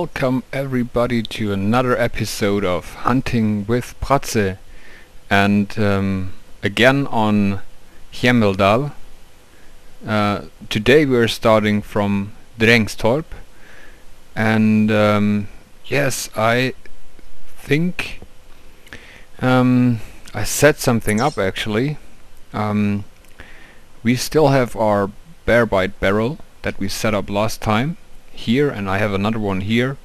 Welcome everybody to another episode of Hunting with Pratze and um, again on Hemmeldal. Uh, today we're starting from Drengstorp and um, yes I think um, I set something up actually. Um, we still have our bear bite barrel that we set up last time here and I have another one here.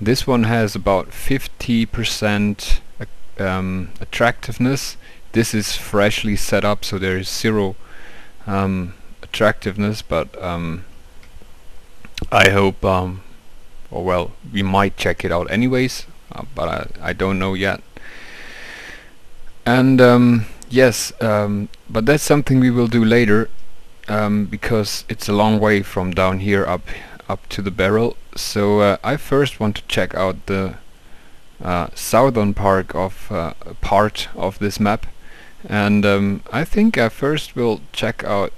This one has about 50% um, attractiveness. This is freshly set up so there is zero um, attractiveness but um, I hope um, or well we might check it out anyways uh, but I, I don't know yet and um, yes um, but that's something we will do later um, because it's a long way from down here up up to the barrel. So uh, I first want to check out the uh, southern part of uh, part of this map. And um, I think I first will check out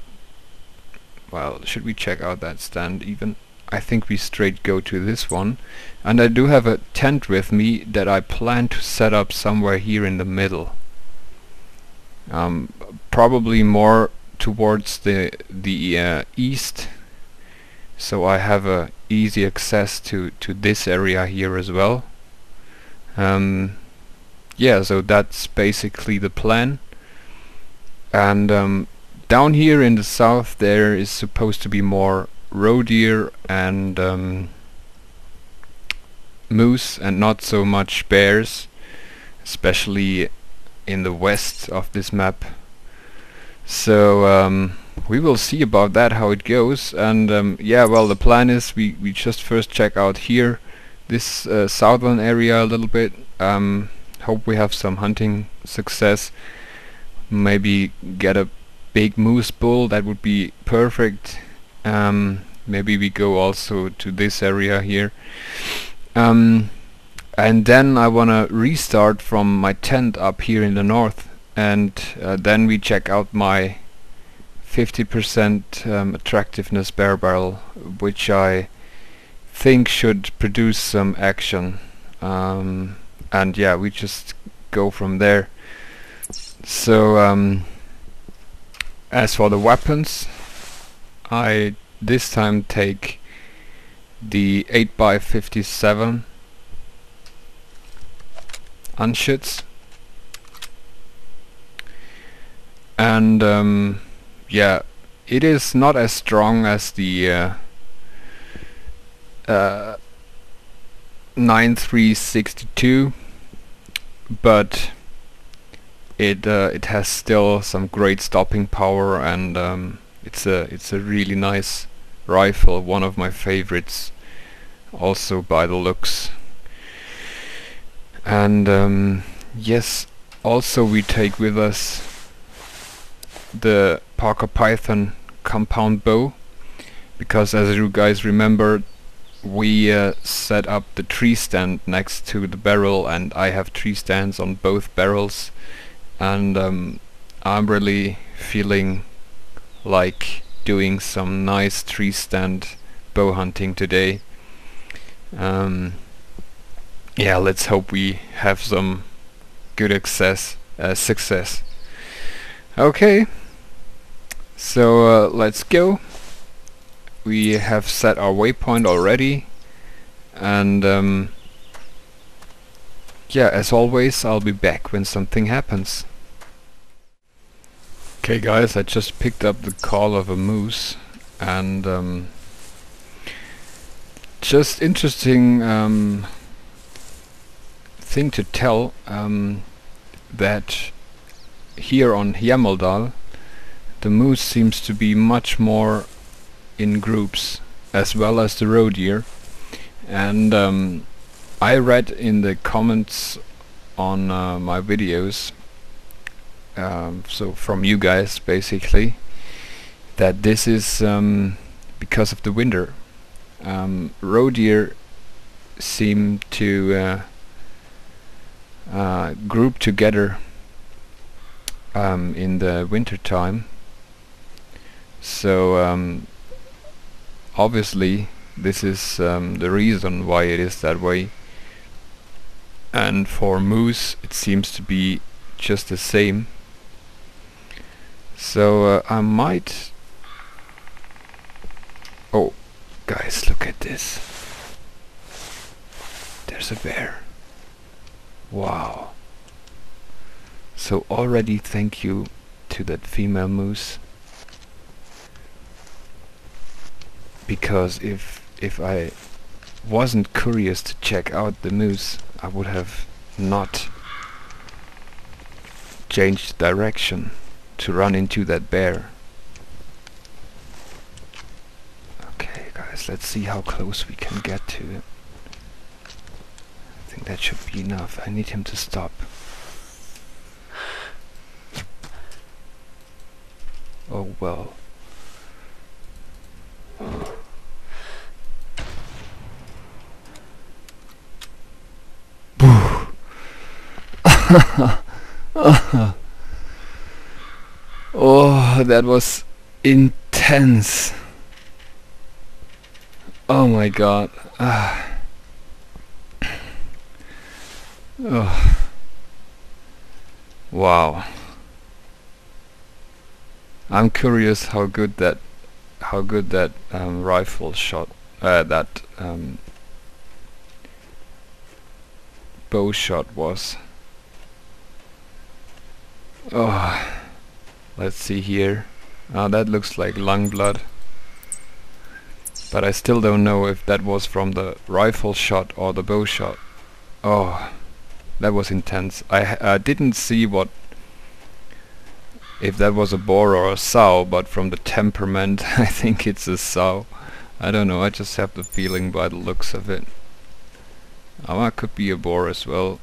well should we check out that stand even? I think we straight go to this one. And I do have a tent with me that I plan to set up somewhere here in the middle. Um, probably more towards the the uh, east so I have a easy access to to this area here as well. Um, yeah so that's basically the plan. And um, down here in the south there is supposed to be more roe deer and um, moose and not so much bears especially in the west of this map. So um, we will see about that how it goes. And um, yeah well the plan is we, we just first check out here this uh, southern area a little bit. Um, hope we have some hunting success. Maybe get a big moose bull that would be perfect. Um, maybe we go also to this area here. Um, and then I wanna restart from my tent up here in the north. And uh, then we check out my 50% um, attractiveness bear barrel which I think should produce some action. Um, and yeah we just go from there. So um, as for the weapons I this time take the 8x57 Anschütz and um, yeah it is not as strong as the uh, uh, 9362 but it uh, it has still some great stopping power and um, it's a it's a really nice rifle one of my favorites also by the looks. And um, yes also we take with us the Parker Python compound bow because as you guys remember we uh, set up the tree stand next to the barrel and I have tree stands on both barrels. And um, I'm really feeling like doing some nice tree stand bow hunting today. Um, yeah let's hope we have some good access uh, success. Okay so uh, let's go. We have set our waypoint already. And um, yeah as always I'll be back when something happens. Okay guys I just picked up the call of a moose. And um, just interesting um, thing to tell um, that here on Hemmeldal the moose seems to be much more in groups as well as the roe deer and um, I read in the comments on uh, my videos um, so from you guys basically that this is um, because of the winter. Um, roe deer seem to uh, uh, group together um, in the winter time so um, obviously this is um, the reason why it is that way. And for moose it seems to be just the same. So uh, I might oh guys look at this. There's a bear. Wow. So already thank you to that female moose because if if I wasn't curious to check out the moose I would have not changed direction to run into that bear. Okay guys let's see how close we can get to it. I think that should be enough. I need him to stop. Oh well oh, that was intense. Oh my god. Ah. Oh. Wow. I'm curious how good that how good that um, rifle shot uh, that um, bow shot was. Oh, let's see here. Ah, that looks like lung blood. But I still don't know if that was from the rifle shot or the bow shot. Oh, that was intense. I I didn't see what if that was a boar or a sow, but from the temperament I think it's a sow. I don't know, I just have the feeling by the looks of it. Oh, it could be a boar as well.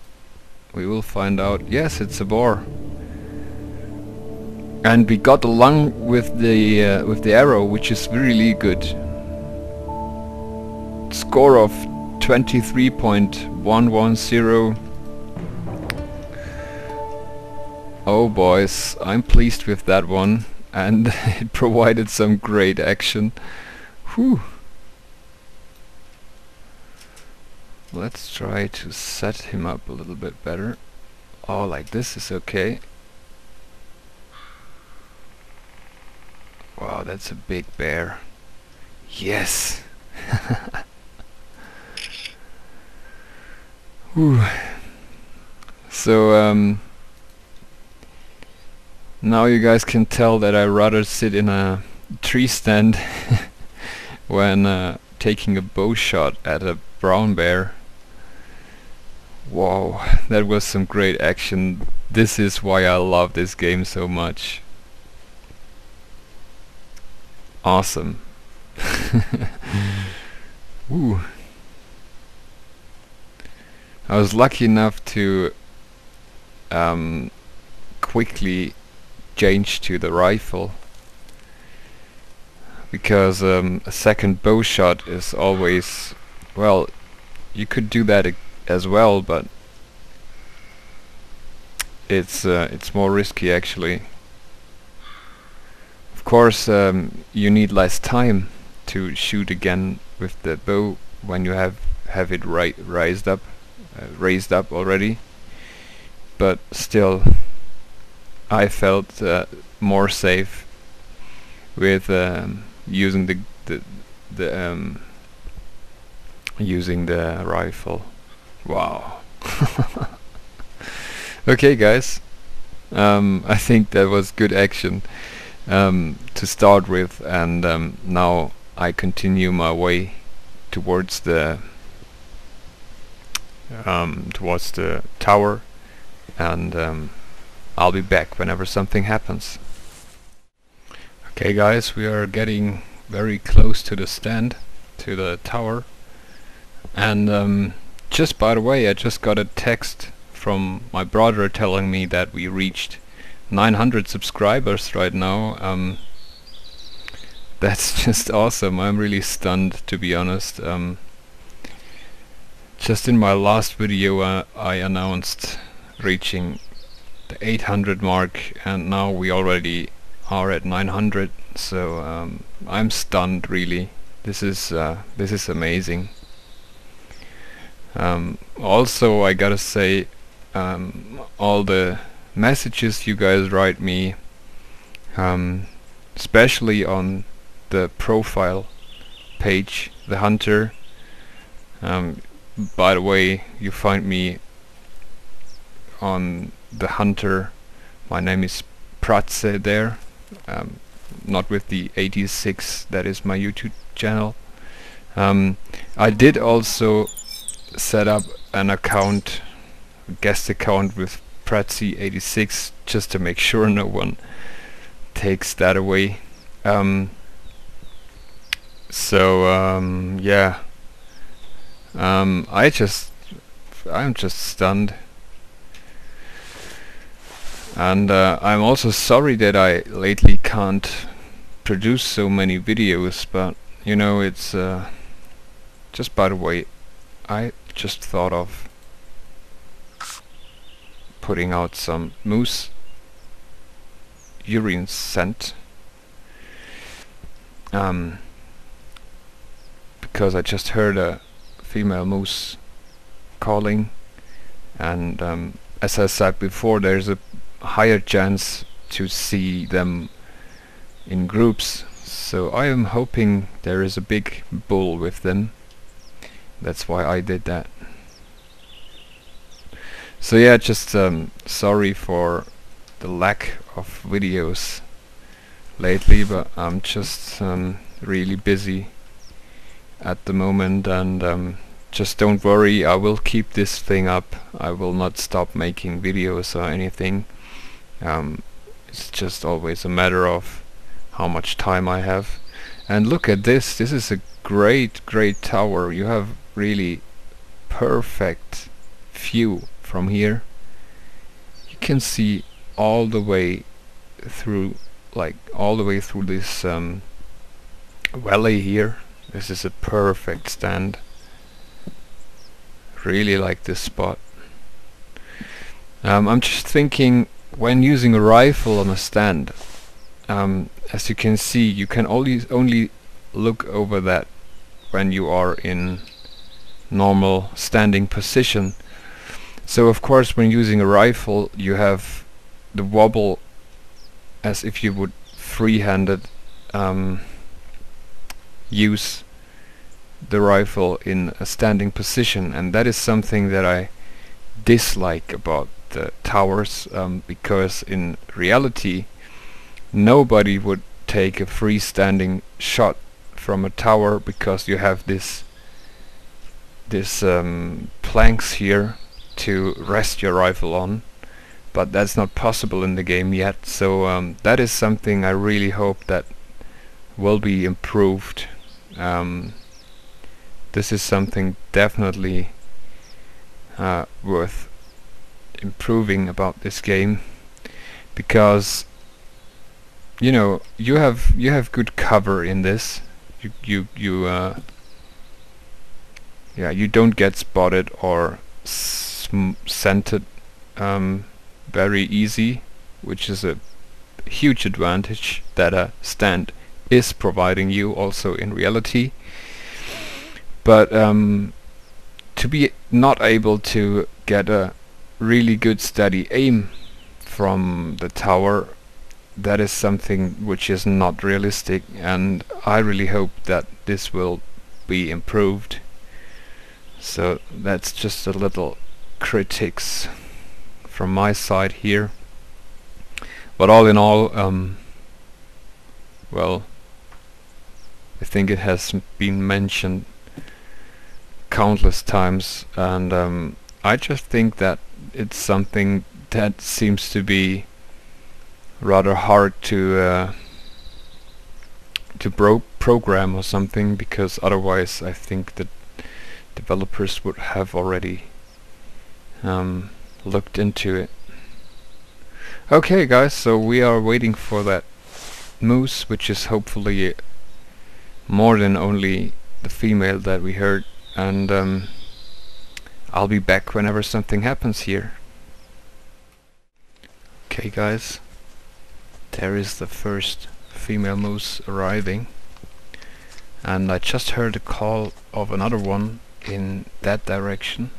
We will find out. Yes, it's a boar and we got along with the uh, with the arrow which is really good score of 23.110 oh boys I'm pleased with that one and it provided some great action Whew. let's try to set him up a little bit better oh like this is okay Wow, that's a big bear. Yes! so, um, now you guys can tell that I rather sit in a tree stand when uh, taking a bow shot at a brown bear. Wow, that was some great action. This is why I love this game so much. Awesome. Ooh. I was lucky enough to um, quickly change to the rifle because um, a second bow shot is always well you could do that as well but it's uh, it's more risky actually of course, um, you need less time to shoot again with the bow when you have have it right raised up, uh, raised up already. But still, I felt uh, more safe with um, using the the the um, using the rifle. Wow. okay, guys. Um, I think that was good action um, to start with and um, now I continue my way towards the um, towards the tower and I'll be back whenever something happens. Okay guys, we are getting very close to the stand, to the tower and um, just by the way I just got a text from my brother telling me that we reached 900 subscribers right now. Um, that's just awesome. I'm really stunned, to be honest. Um, just in my last video, uh, I announced reaching the 800 mark, and now we already are at 900. So um, I'm stunned, really. This is uh, this is amazing. Um, also, I gotta say, um, all the messages you guys write me, um, especially on the profile page, the hunter. Um, by the way, you find me on the hunter. My name is Pratze there, um, not with the 86. That is my YouTube channel. Um, I did also set up an account, guest account with Pratze86 just to make sure no one takes that away. Um, so um, yeah, um, I just I'm just stunned, and uh, I'm also sorry that I lately can't produce so many videos. But you know, it's uh, just by the way, I just thought of putting out some moose urine scent um, because I just heard a female moose calling and um, as I said before there's a higher chance to see them in groups. So I am hoping there is a big bull with them. That's why I did that. So yeah just um, sorry for the lack of videos lately but I'm just um, really busy at the moment and um, just don't worry. I will keep this thing up. I will not stop making videos or anything um, it's just always a matter of how much time I have. And look at this. This is a great great tower. You have really perfect view from here. You can see all the way through like all the way through this um, valley here. This is a perfect stand. Really like this spot. Um, I'm just thinking when using a rifle on a stand um, as you can see you can only only look over that when you are in normal standing position. So of course when using a rifle you have the wobble as if you would free-handed um, use the rifle in a standing position. And that is something that I dislike about the towers um, because in reality nobody would take a freestanding shot from a tower because you have this this um, planks here to rest your rifle on but that's not possible in the game yet. So um, that is something I really hope that will be improved. Um, this is something definitely uh, worth improving about this game because you know you have you have good cover in this. You you you uh, yeah you don't get spotted or scented um, very easy which is a huge advantage that a stand is providing you also in reality. But um, to be not able to get a really good steady aim from the tower. That is something which is not realistic and I really hope that this will be improved. So that's just a little critics from my side here. But all in all um, well I think it has been mentioned countless times and um, I just think that it's something that seems to be rather hard to uh, to pro program or something because otherwise I think that developers would have already um, looked into it. Okay guys, so we are waiting for that moose which is hopefully more than only the female that we heard and um, I'll be back whenever something happens here. Okay guys, there is the first female moose arriving. And I just heard a call of another one in that direction.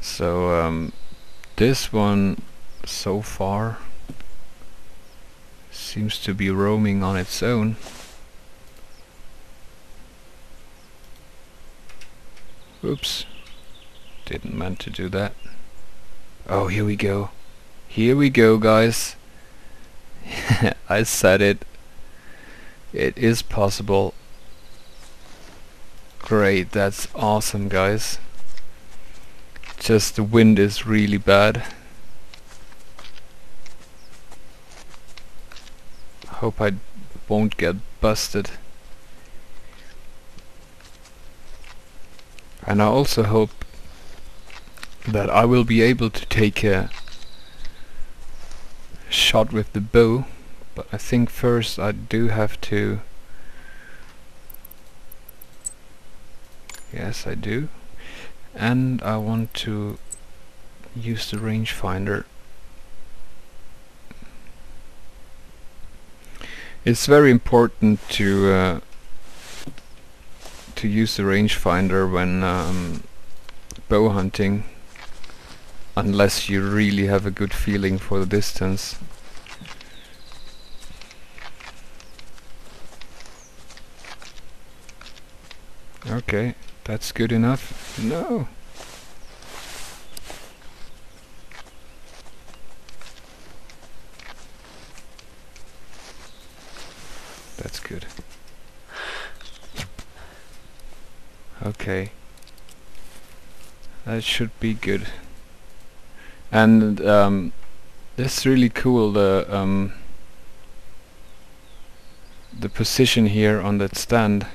So um, this one so far seems to be roaming on its own oops didn't meant to do that oh here we go here we go guys I said it it is possible. Great, that's awesome guys. Just the wind is really bad. Hope I won't get busted. And I also hope that I will be able to take a shot with the bow but I think first I do have to yes I do. And I want to use the rangefinder. It's very important to uh, to use the rangefinder when um, bow hunting unless you really have a good feeling for the distance Okay, that's good enough. No! That's good. Okay. That should be good. And um, this is really cool, the um, the position here on that stand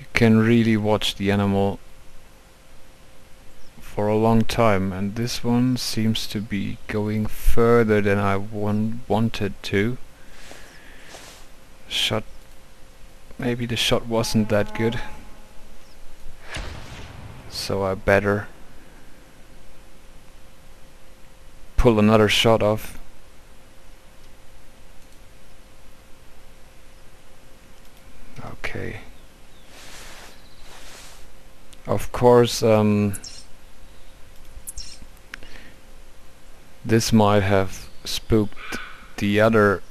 you can really watch the animal for a long time and this one seems to be going further than I wanted to shot maybe the shot wasn't that good so I better pull another shot off. Okay. Of course, um, this might have spooked the other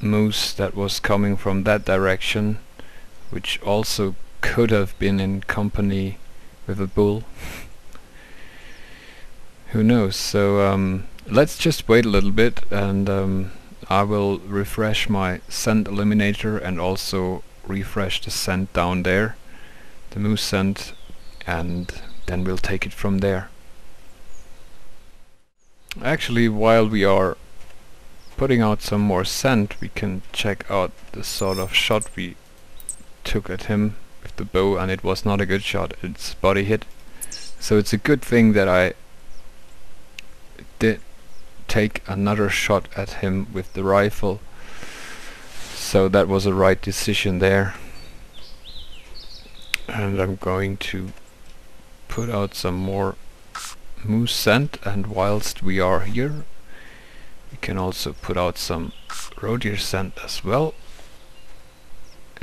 moose that was coming from that direction, which also could have been in company with a bull. Who knows? So um, let's just wait a little bit and um, I will refresh my scent eliminator and also refresh the scent down there the moose scent and then we'll take it from there. Actually while we are putting out some more scent we can check out the sort of shot we took at him the bow and it was not a good shot, it's body hit. So it's a good thing that I did take another shot at him with the rifle. So that was a right decision there. And I'm going to put out some more moose scent. And whilst we are here we can also put out some roe deer scent as well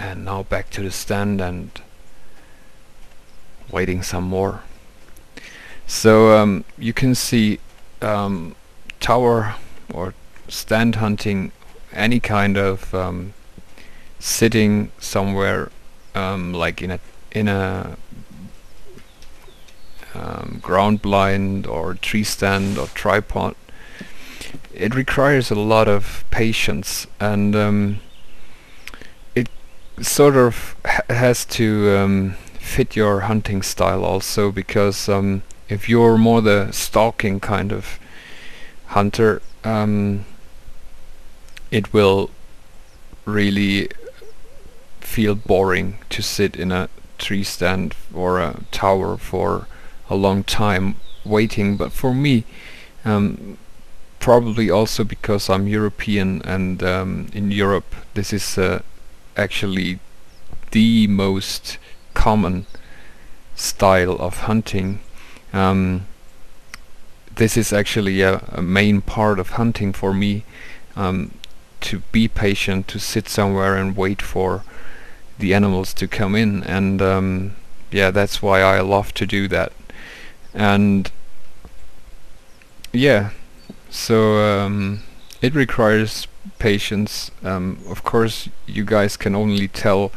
and now back to the stand and waiting some more. So um, you can see um, tower or stand hunting any kind of um, sitting somewhere um, like in a in a um, ground blind or tree stand or tripod it requires a lot of patience. And um, sort of has to um, fit your hunting style also because um, if you're more the stalking kind of hunter um, it will really feel boring to sit in a tree stand or a tower for a long time waiting. But for me um, probably also because I'm European and um, in Europe this is uh, actually the most common style of hunting um, this is actually a, a, main part of hunting for me um, to be patient, to sit somewhere and wait for the animals to come in, and um, yeah, that's why I love to do that. And yeah, so um, it requires patience. Um, of course, you guys can only tell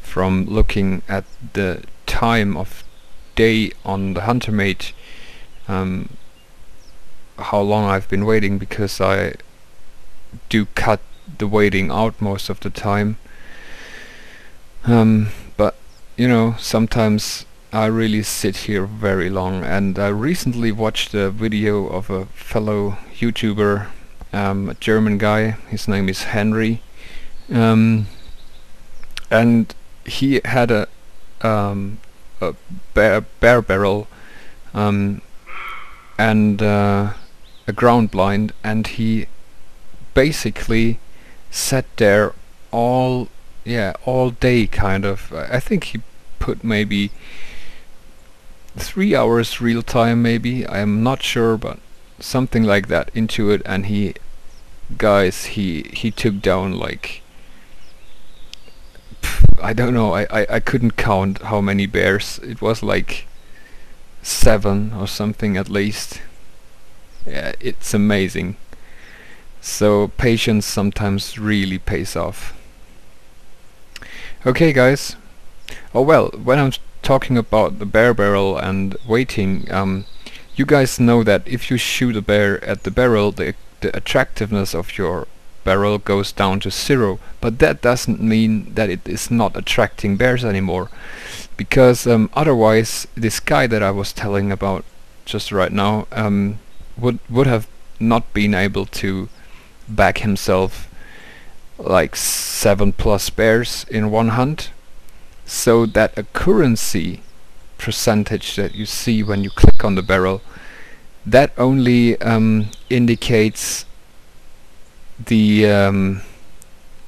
from looking at the time of day on the HunterMate um, how long I've been waiting because I do cut the waiting out most of the time. Um, but you know, sometimes I really sit here very long and I recently watched a video of a fellow YouTuber, um, a German guy, his name is Henry, um, and he had a, um, a bear, bear barrel um, and uh, a ground blind and he basically sat there all yeah all day kind of. I think he put maybe three hours real time maybe. I'm not sure but something like that into it and he guys he he took down like I don't know I, I, I couldn't count how many bears. It was like seven or something at least. Yeah it's amazing. So patience sometimes really pays off. Okay guys. Oh well when I'm talking about the bear barrel and waiting um, you guys know that if you shoot a bear at the barrel the, the attractiveness of your barrel goes down to zero. But that doesn't mean that it is not attracting bears anymore. Because um, otherwise this guy that I was telling about just right now um, would would have not been able to back himself like seven plus bears in one hunt. So that accuracy percentage that you see when you click on the barrel that only um, indicates the um,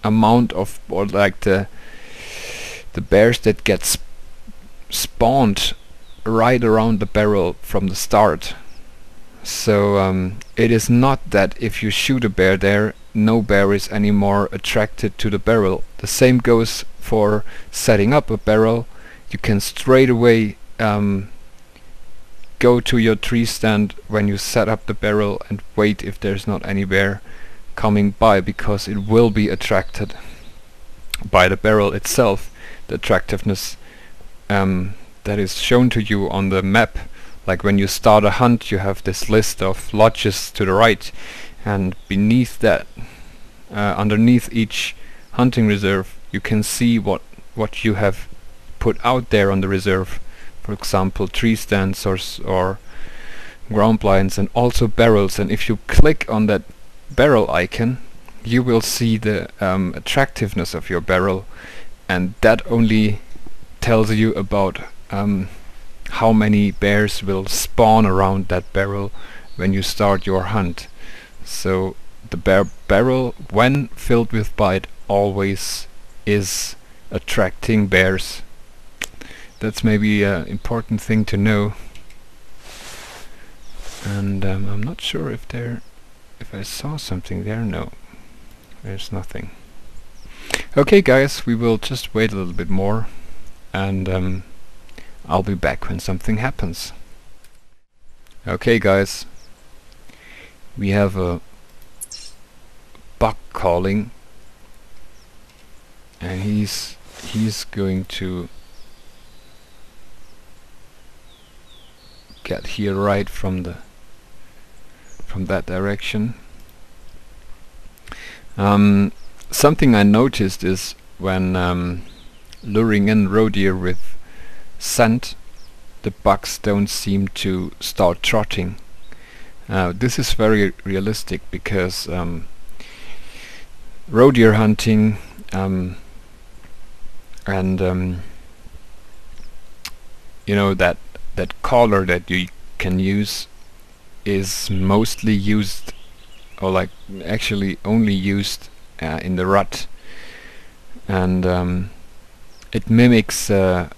amount of or like the the bears that get sp spawned right around the barrel from the start. So um, it is not that if you shoot a bear there no bear is anymore attracted to the barrel. The same goes for setting up a barrel. You can straight away um, go to your tree stand when you set up the barrel and wait if there's not any bear coming by because it will be attracted by the barrel itself the attractiveness um, that is shown to you on the map. Like when you start a hunt you have this list of lodges to the right and beneath that uh, underneath each hunting reserve you can see what what you have put out there on the reserve for example tree stands or or ground blinds and also barrels and if you click on that barrel icon you will see the um, attractiveness of your barrel and that only tells you about um, how many bears will spawn around that barrel when you start your hunt. So the barrel, when filled with bite, always is attracting bears. That's maybe an important thing to know. And um, I'm not sure if there, if I saw something there. No, there's nothing. Okay, guys, we will just wait a little bit more, and um, I'll be back when something happens. Okay guys, we have a buck calling and he's he's going to get here right from the from that direction. Um, something I noticed is when um, luring in roe deer with scent, the bucks don't seem to start trotting. Uh, this is very realistic because um, roe deer hunting um, and um, you know that that color that you can use is mostly used or like actually only used uh, in the rut. And um, it mimics a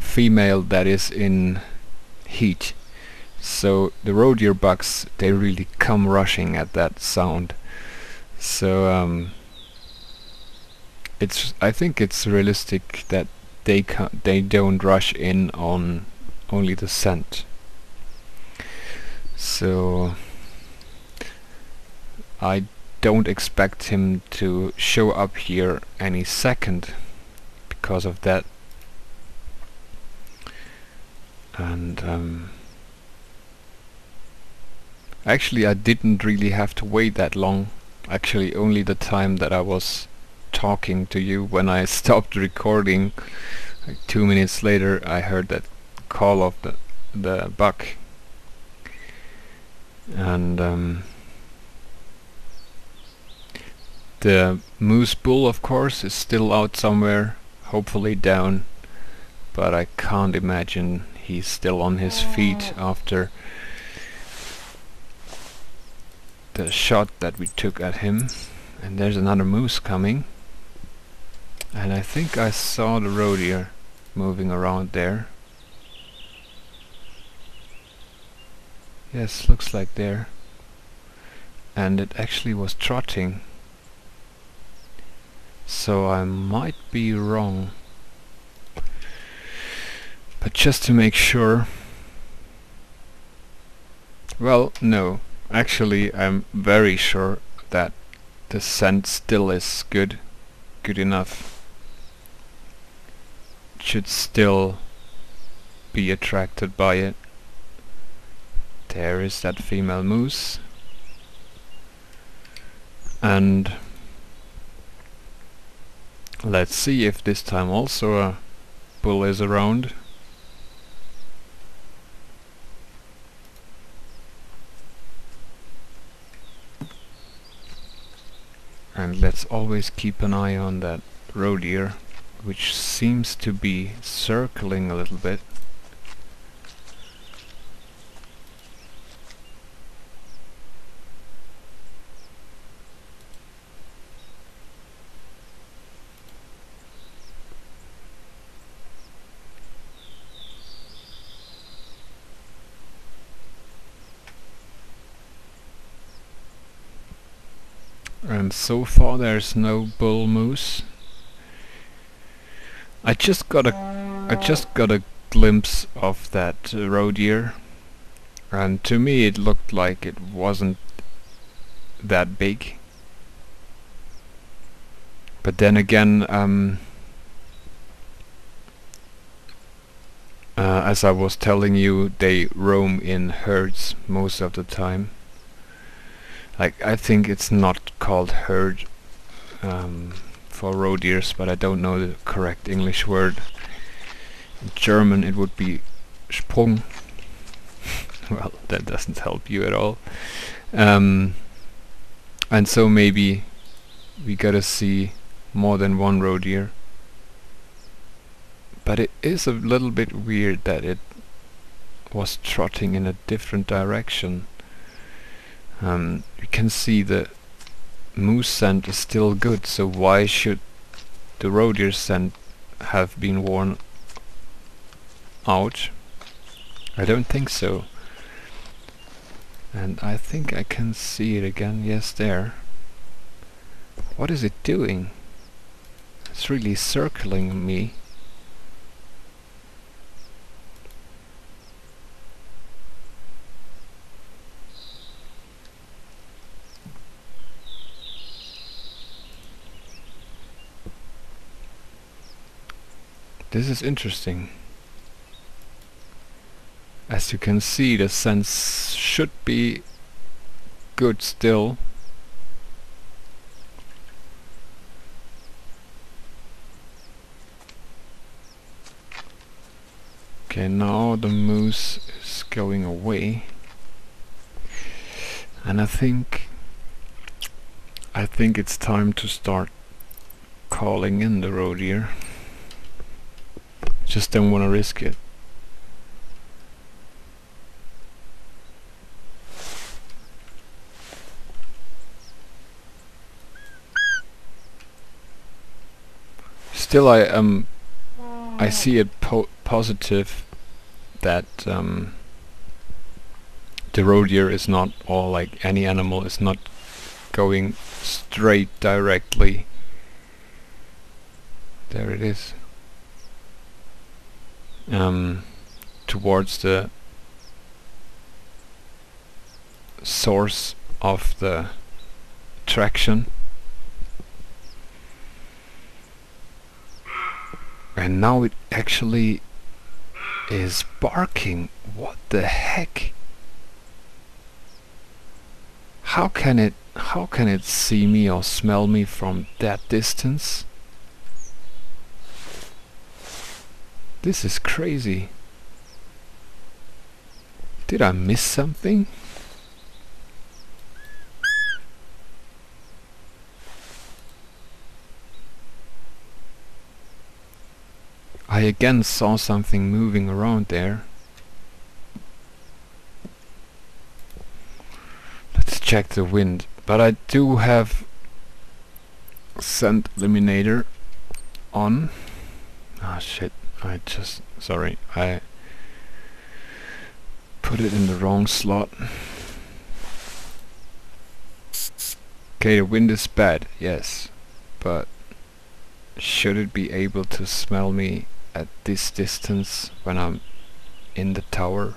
female that is in heat. So the roe deer bucks they really come rushing at that sound. So um, it's I think it's realistic that they they don't rush in on only the scent. So I don't expect him to show up here any second because of that. And um, actually I didn't really have to wait that long. Actually only the time that I was talking to you when I stopped recording like two minutes later I heard that call of the the buck. And um, the moose bull of course is still out somewhere hopefully down but I can't imagine he's still on his feet after the shot that we took at him. And there's another moose coming. And I think I saw the deer moving around there yes looks like there. And it actually was trotting. So I might be wrong. But just to make sure. Well no. Actually I'm very sure that the scent still is good. Good enough. Should still be attracted by it there is that female moose. And let's see if this time also a bull is around. And let's always keep an eye on that roe deer which seems to be circling a little bit so far there's no bull moose. I just got a I just got a glimpse of that uh, roe deer and to me it looked like it wasn't that big. But then again um, uh, as I was telling you they roam in herds most of the time like I think it's not called herd um, for roe deers but I don't know the correct English word. In German it would be Sprung. Well that doesn't help you at all. Um, and so maybe we gotta see more than one roe deer but it is a little bit weird that it was trotting in a different direction um, you can see the moose scent is still good so why should the roe deer scent have been worn out? I don't think so. And I think I can see it again. Yes there. What is it doing? It's really circling me This is interesting. As you can see the sense should be good still. Okay, now the moose is going away. And I think I think it's time to start calling in the roe deer. Just don't want to risk it. Still, I um, I see it po positive that um, the roe deer is not all like any animal is not going straight directly. There it is. Um, towards the source of the traction. And now it actually is barking. What the heck? How can it how can it see me or smell me from that distance? This is crazy. Did I miss something? I again saw something moving around there. Let's check the wind. But I do have scent eliminator on. Ah shit, I just sorry, I put it in the wrong slot. Okay, the wind is bad, yes. But should it be able to smell me at this distance when I'm in the tower.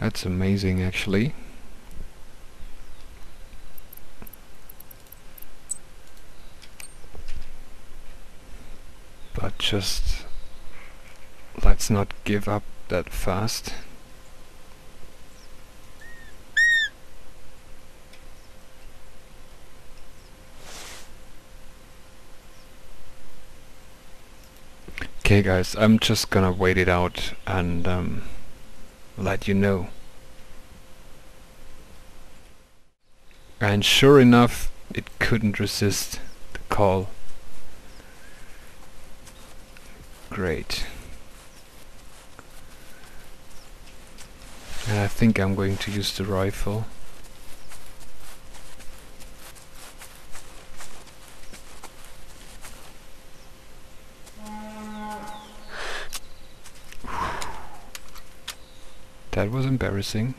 That's amazing actually. But just let's not give up that fast. Okay guys, I'm just gonna wait it out and um, let you know. And sure enough, it couldn't resist the call. Great. And I think I'm going to use the rifle. That was embarrassing.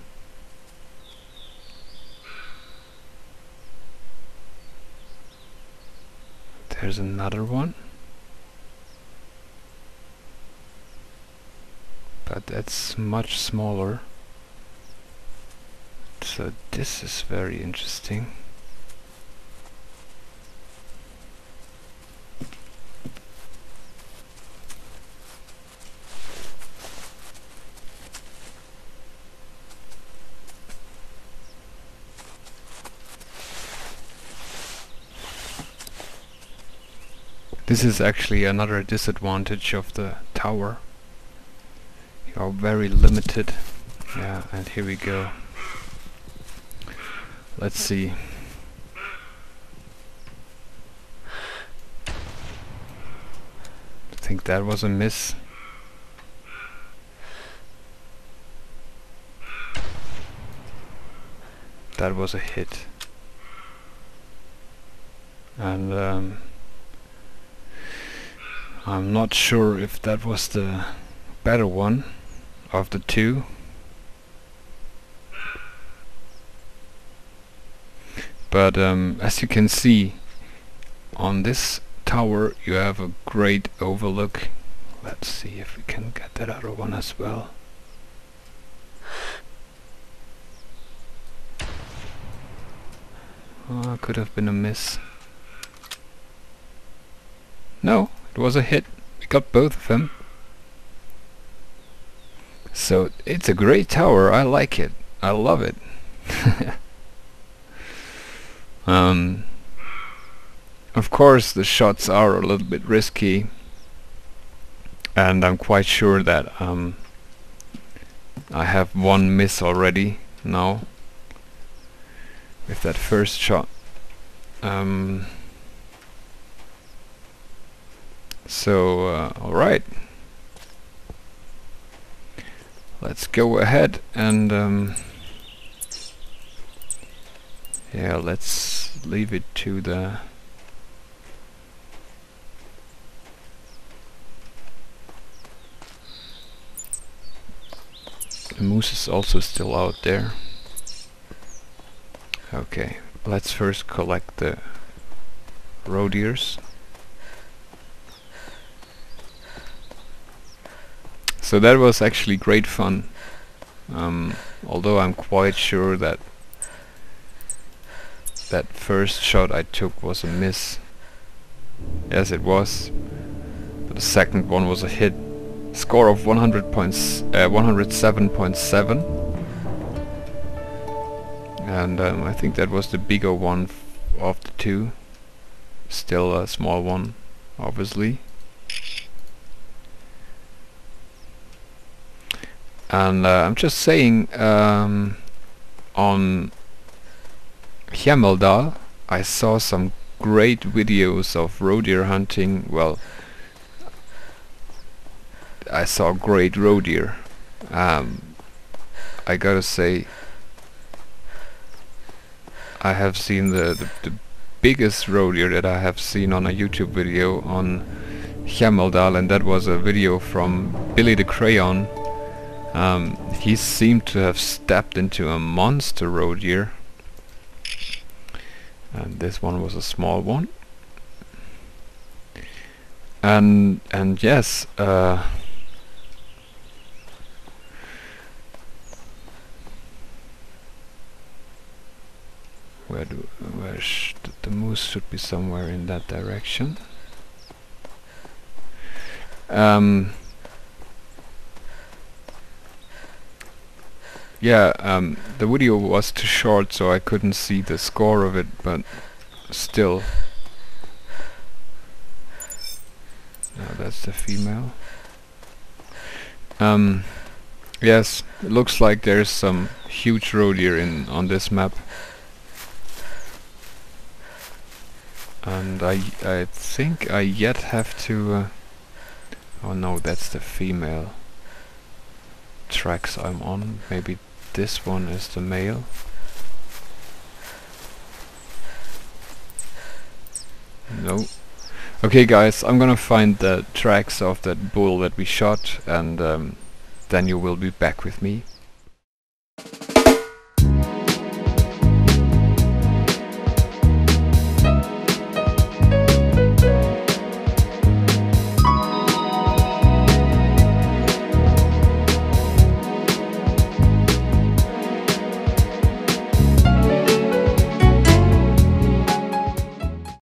There's another one. That's much smaller. So this is very interesting. This is actually another disadvantage of the tower. Are very limited. Yeah, and here we go. Let's see. I think that was a miss. That was a hit. And um, I'm not sure if that was the better one of the two. But um, as you can see on this tower you have a great overlook. Let's see if we can get that other one as well. Oh, could have been a miss. No, it was a hit. We got both of them. So it's a great tower. I like it. I love it. um, of course, the shots are a little bit risky, and I'm quite sure that um, I have one miss already now with that first shot. Um, So, uh, alright. Let's go ahead and um, yeah, let's leave it to the The moose is also still out there. Okay, let's first collect the roe deers. So that was actually great fun. Um, although I'm quite sure that that first shot I took was a miss. Yes, it was. But the second one was a hit. Score of 100 points, uh, 107.7. And um, I think that was the bigger one of the two. Still a small one, obviously. And uh, I'm just saying, um, on Hemmeldal I saw some great videos of roe deer hunting. Well, I saw great roe deer. Um, I gotta say, I have seen the, the, the biggest roe deer that I have seen on a YouTube video on Hemmeldal and that was a video from Billy the Crayon. Um, he seemed to have stepped into a monster roe deer and this one was a small one. And and yes uh, where do where the moose should be somewhere in that direction. Um, Yeah, um, the video was too short so I couldn't see the score of it, but still. Now that's the female. Um, yes, it looks like there's some huge road here in on this map. And I I think I yet have to. Uh, oh no, that's the female tracks I'm on. Maybe this one is the male. No. Okay guys, I'm gonna find the tracks of that bull that we shot and um, then you will be back with me.